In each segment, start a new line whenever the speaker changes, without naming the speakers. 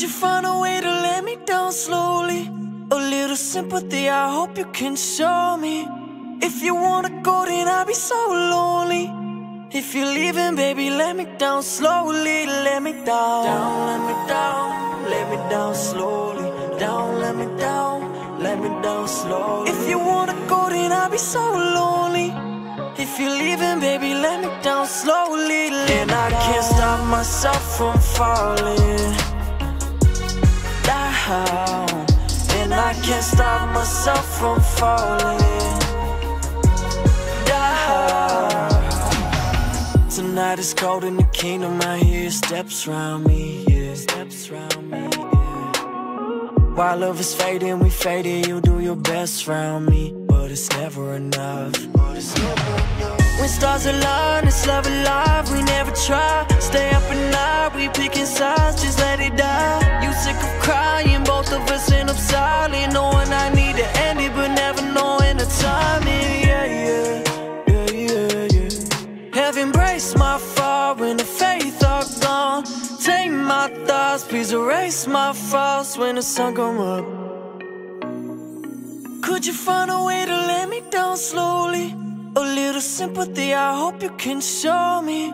You find a way to let me down slowly? A little sympathy, I hope you can show me. If you wanna go, then I'll be so lonely. If you're leaving, baby, let me down slowly. Let me down, down, let me down, let me down slowly. Down, let me down, let me down slowly. If you wanna go, then I'll be so lonely. If you're leaving, baby, let me down slowly. Let and I down. can't stop myself from falling down. And I can't stop myself from falling down. Tonight is cold in the kingdom. I hear steps around me, yeah. Steps around me, yeah. While love is fading, we fading. You do your best around me, but it's never enough. But it's never enough. When stars align, it's love alive. We never try. Stay up at night, we picking sides. Just up silent, knowing I need to end it, but never knowing the timing. Yeah, yeah. Have embraced my fall when the faith are gone. Take my thoughts, please erase my faults when the sun come up. Could you find a way to let me down slowly? A little sympathy, I hope you can show me.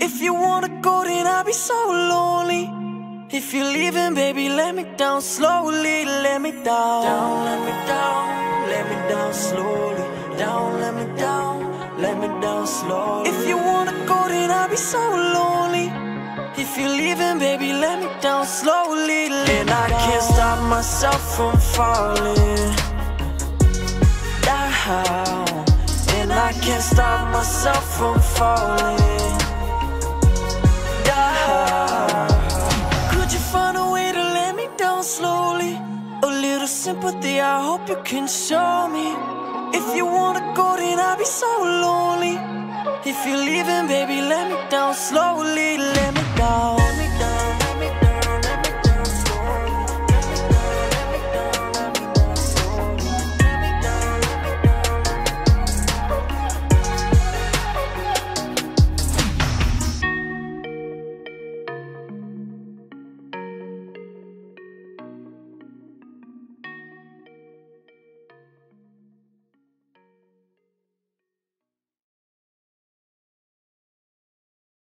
If you wanna go, then I'll be so lonely. If you're leaving, baby, let me down slowly, let me down. Down, let me down, let me down slowly. Down, let me down let me down slowly. If you wanna go, then I'll be so lonely. If you're leaving, baby, let me down slowly. And I can't stop myself from falling down. And I can't stop myself from falling sympathy, I hope you can show me. If you wanna go, then I'll be so lonely. If you're leaving, baby, let me down slowly.